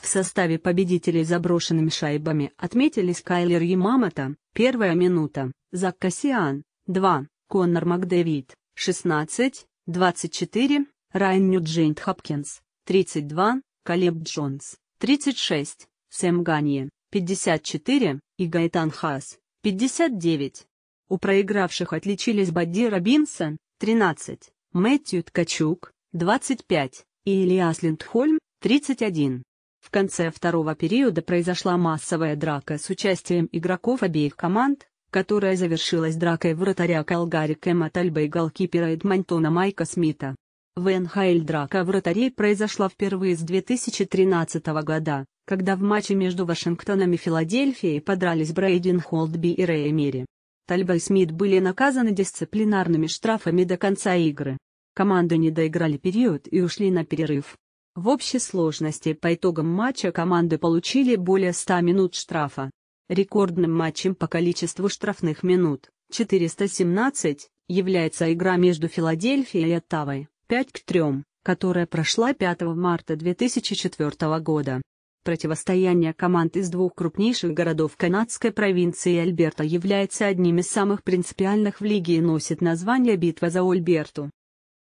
В составе победителей заброшенными шайбами отметились Кайлер Ямамото, первая минута, Зак Кассиан, 2, Коннор Макдэвид, 16, 24, Райан Ньюджейнт Хопкинс, 32, Калеб Джонс, 36, Сэм Ганье, 54, и Гайтан Хас, 59. У проигравших отличились Бадди Робинсон, 13, Мэтью Ткачук, 25, и Ильяс Линдхольм, 31. В конце второго периода произошла массовая драка с участием игроков обеих команд, которая завершилась дракой вратаря Калгари Кэма Тальба и голкипера Эдмонтона Майка Смита. В НХЛ драка вратарей произошла впервые с 2013 года, когда в матче между Вашингтоном и Филадельфией подрались Брейден Холдби и Рэй Мири. Тальба и Смит были наказаны дисциплинарными штрафами до конца игры. Команды не доиграли период и ушли на перерыв. В общей сложности по итогам матча команды получили более 100 минут штрафа. Рекордным матчем по количеству штрафных минут, 417, является игра между Филадельфией и Оттавой, 5 к 3, которая прошла 5 марта 2004 года. Противостояние команд из двух крупнейших городов канадской провинции Альберта является одним из самых принципиальных в лиге и носит название «Битва за Альберту».